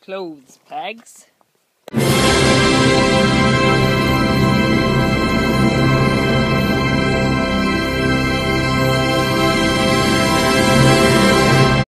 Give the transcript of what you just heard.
Clothes pegs.